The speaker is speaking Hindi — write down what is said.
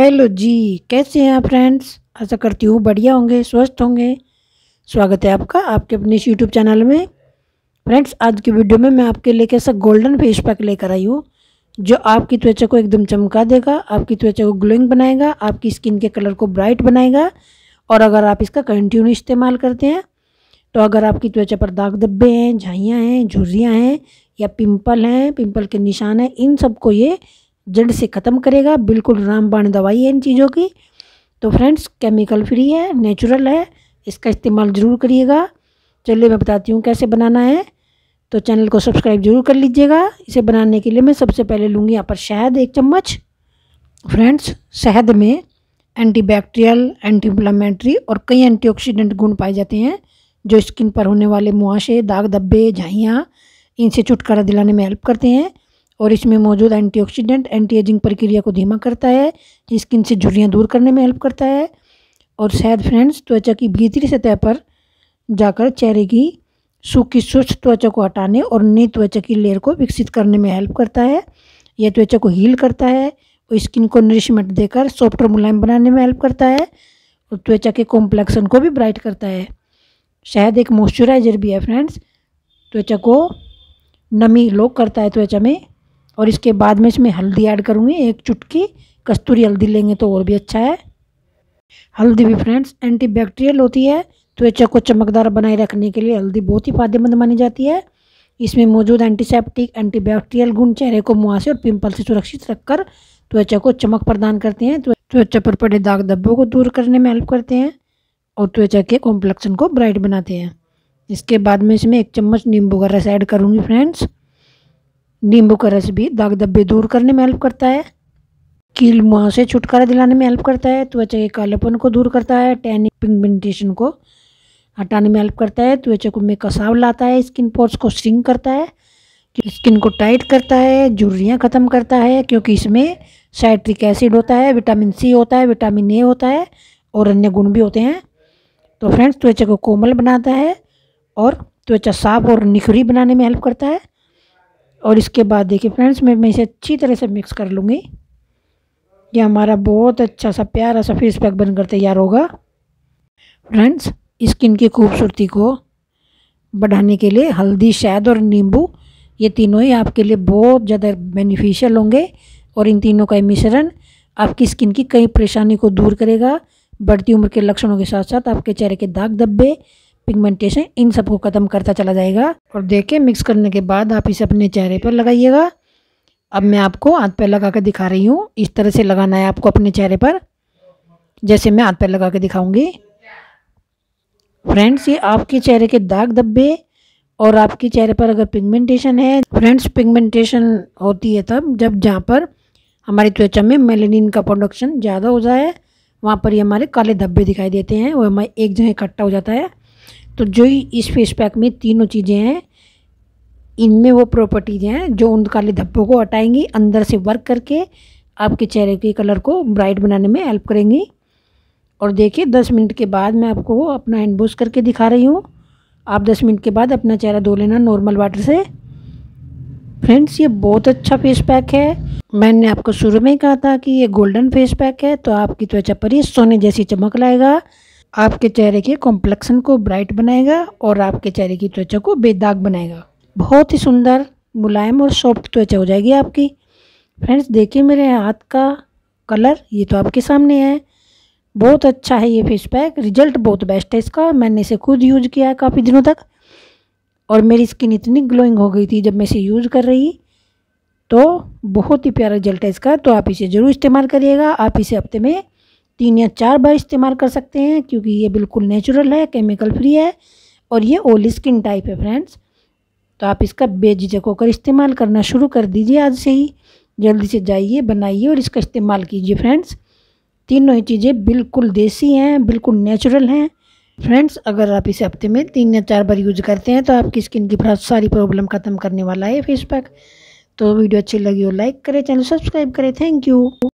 हेलो जी, कैसे हैं आप फ्रेंड्स? आशा करती हूँ बढ़िया होंगे, स्वस्थ होंगे। स्वागत है आपका आपके अपने इस यूट्यूब चैनल में। फ्रेंड्स, आज की वीडियो में मैं आपके लिए कैसा गोल्डन फेस पैक लेकर आई हूँ, जो आपकी त्वचा को एकदम चमका देगा, आपकी त्वचा को ग्लोइंग बनाएगा, आपकी स्किन के कलर को ब्राइट बनाएगा। और अगर आप इसका कंटिन्यू इस्तेमाल करते हैं तो अगर आपकी त्वचा पर दाग धब्बे हैं, झाइयाँ हैं, झुर्रियाँ हैं, या पिंपल हैं पिंपल के निशान हैं, इन सबको ये जड़ से ख़त्म करेगा, बिल्कुल रामबाण दवाई है इन चीज़ों की। तो फ्रेंड्स केमिकल फ्री है नेचुरल है, इसका इस्तेमाल ज़रूर करिएगा। चलिए मैं बताती हूँ कैसे बनाना है। तो चैनल को सब्सक्राइब ज़रूर कर लीजिएगा। इसे बनाने के लिए मैं सबसे पहले लूँगी यहाँ पर शहद एक चम्मच। फ्रेंड्स शहद में एंटीबैक्टीरियल एंटी इन्फ्लामेटरी और कई एंटीऑक्सीडेंट गुण पाए जाते हैं, जो स्किन पर होने वाले मुआशे दाग, धब्बे, झाइयाँ, इनसे छुटकारा दिलाने में हेल्प करते हैं। और इसमें मौजूद एंटीऑक्सीडेंट एंटी एजिंग प्रक्रिया को धीमा करता है स्किन से झुर्रियाँ दूर करने में हेल्प करता है। और शायद फ्रेंड्स, त्वचा की भीतरी सतह पर जाकर चेहरे की सूखी, शुष्क त्वचा को हटाने और नई त्वचा की लेयर को विकसित करने में हेल्प करता है। यह त्वचा को हील करता है और स्किन को नरिशमेंट देकर सॉफ्ट और मुलायम बनाने में हेल्प करता है और त्वचा के कॉम्प्लेक्सन को भी ब्राइट करता है। शायद एक मॉइस्चराइजर भी है फ्रेंड्स, त्वचा को नमी लोक करता है त्वचा में। और इसके बाद में इसमें हल्दी ऐड करूँगी, एक चुटकी कस्तूरी हल्दी लेंगे तो और भी अच्छा है। हल्दी भी फ्रेंड्स, एंटीबैक्टीरियल होती है त्वचा को चमकदार बनाए रखने के लिए हल्दी बहुत ही फ़ायदेमंद मानी जाती है। इसमें मौजूद एंटीसेप्टिक, एंटीबैक्टीरियल गुण चेहरे को मुआसे और पिंपल से सुरक्षित रखकर त्वचा को चमक प्रदान करते हैं। त्वचा पर पड़े दाग धब्बों को दूर करने में हेल्प करते हैं और त्वचा के कॉम्प्लेक्शन को ब्राइट बनाते हैं। इसके बाद में इसमें एक चम्मच नींबू का रस ऐड करूँगी फ्रेंड्स। नींबू का रस भी दाग धब्बे दूर करने में हेल्प करता है। कील मुँह से छुटकारा दिलाने में हेल्प करता है। त्वचा के कालेपन को दूर करता है। टैनिक पिगमेंटेशन को हटाने में हेल्प करता है। त्वचा को में कसाव लाता है। स्किन पोर्स को स्ट्रिंग करता है। स्किन को टाइट करता है। झुर्रियाँ ख़त्म करता है। क्योंकि इसमें साइट्रिक एसिड होता है विटामिन सी होता है विटामिन ए होता है और अन्य गुण भी होते हैं। तो फ्रेंड्स त्वचा को कोमल बनाता है और त्वचा साफ़ और निखरी बनाने में हेल्प करता है। और इसके बाद देखिए फ्रेंड्स मैं मैं इसे अच्छी तरह से मिक्स कर लूँगी। ये हमारा बहुत अच्छा सा प्यारा सा फेस पैक बनकर तैयार होगा। फ्रेंड्स स्किन की खूबसूरती को बढ़ाने के लिए हल्दी, शहद और नींबू, ये तीनों ही आपके लिए बहुत ज़्यादा बेनिफिशियल होंगे और इन तीनों का मिश्रण आपकी स्किन की कई परेशानी को दूर करेगा। बढ़ती उम्र के लक्षणों के साथ साथ आपके चेहरे के दाग धब्बे पिगमेंटेशन इन सबको ख़त्म करता चला जाएगा। और देखिए मिक्स करने के बाद आप इसे अपने चेहरे पर लगाइएगा। अब मैं आपको हाथ पैर लगा कर दिखा रही हूँ। इस तरह से लगाना है आपको अपने चेहरे पर। जैसे मैं हाथ पैर लगा कर दिखाऊँगी। फ्रेंड्स, ये आपके चेहरे के दाग धब्बे और आपके चेहरे पर अगर पिगमेंटेशन है, फ्रेंड्स पिगमेंटेशन होती है तब जब जहाँ पर हमारी त्वचा में मेलेनिन का प्रोडक्शन ज़्यादा हो जाए, वहाँ पर ये हमारे काले धब्बे दिखाई देते हैं, वो हमारे एक जगह इकट्ठा हो जाता है। तो जो ही इस फेस पैक में तीनों चीज़ें हैं, इनमें वो प्रॉपर्टीज़ हैं जो उन काले धब्बों को हटाएँगी, अंदर से वर्क करके आपके चेहरे के कलर को ब्राइट बनाने में हेल्प करेंगी। और देखिए, दस मिनट के बाद मैं आपको अपना हैंड वॉश करके दिखा रही हूँ। आप दस मिनट के बाद अपना चेहरा धो लेना नॉर्मल वाटर से। फ्रेंड्स ये बहुत अच्छा फेस पैक है। मैंने आपको शुरू में ही कहा था कि ये गोल्डन फेस पैक है तो आपकी त्वचा पर ही सोने जैसी चमक लाएगा। आपके चेहरे के कॉम्प्लेक्शन को ब्राइट बनाएगा और आपके चेहरे की त्वचा को बेदाग बनाएगा। बहुत ही सुंदर, मुलायम और सॉफ्ट त्वचा हो जाएगी आपकी। फ्रेंड्स देखिए मेरे हाथ का कलर ये तो आपके सामने है। बहुत अच्छा है ये फेस पैक रिज़ल्ट बहुत बेस्ट है इसका। मैंने इसे खुद यूज़ किया है काफ़ी दिनों तक। और मेरी स्किन इतनी ग्लोइंग हो गई थी जब मैं इसे यूज़ कर रही। तो बहुत ही प्यारा रिज़ल्ट है इसका। तो आप इसे ज़रूर इस्तेमाल करिएगा। आप इसे हफ़्ते में तीन या चार बार इस्तेमाल कर सकते हैं, क्योंकि ये बिल्कुल नेचुरल है केमिकल फ्री है, और ये ओली स्किन टाइप है फ्रेंड्स तो आप इसका बेझिझक होकर इस्तेमाल करना शुरू कर दीजिए आज से ही। जल्दी से जाइए, बनाइए और इसका इस्तेमाल कीजिए फ्रेंड्स तीनों ही चीज़ें बिल्कुल देसी हैं, बिल्कुल नेचुरल हैं। फ्रेंड्स अगर आप इसे हफ़्ते में तीन या चार बार यूज़ करते हैं तो आपकी स्किन की सारी प्रॉब्लम ख़त्म करने वाला है फेस पैक तो वीडियो अच्छी लगी हो लाइक करें, चैनल सब्सक्राइब करें। Thank you